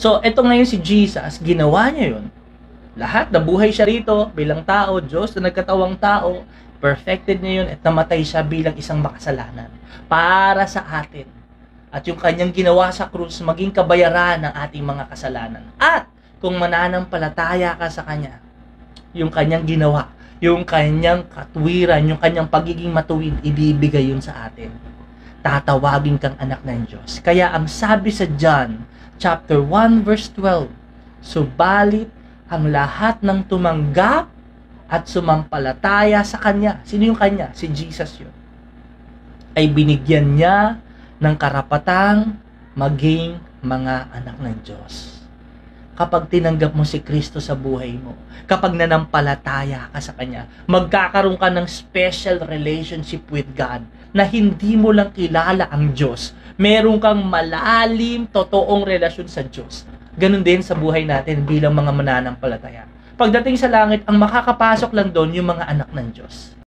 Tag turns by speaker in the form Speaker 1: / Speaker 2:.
Speaker 1: So, eto ngayon si Jesus, ginawa niya yun. Lahat, nabuhay siya rito bilang tao, Diyos na nagkatawang tao, perfected niya yun at namatay siya bilang isang makasalanan para sa atin. At yung kanyang ginawa sa krus, maging kabayaran ng ating mga kasalanan. At kung mananampalataya ka sa kanya, yung kanyang ginawa, yung kanyang katwiran, yung kanyang pagiging matuwid, ibibigay yun sa atin. Tatawagin kang anak ng Diyos. Kaya ang sabi sa John chapter 1 verse 12, Subalit ang lahat ng tumanggap at sumampalataya sa Kanya, sino yung Kanya? Si Jesus yun. Ay binigyan niya ng karapatang maging mga anak ng Diyos kapag tinanggap mo si Kristo sa buhay mo, kapag nanampalataya ka sa Kanya, magkakaroon ka ng special relationship with God na hindi mo lang kilala ang Diyos. Meron kang malalim, totoong relasyon sa Diyos. Ganon din sa buhay natin bilang mga mananampalataya. Pagdating sa langit, ang makakapasok lang doon yung mga anak ng Diyos.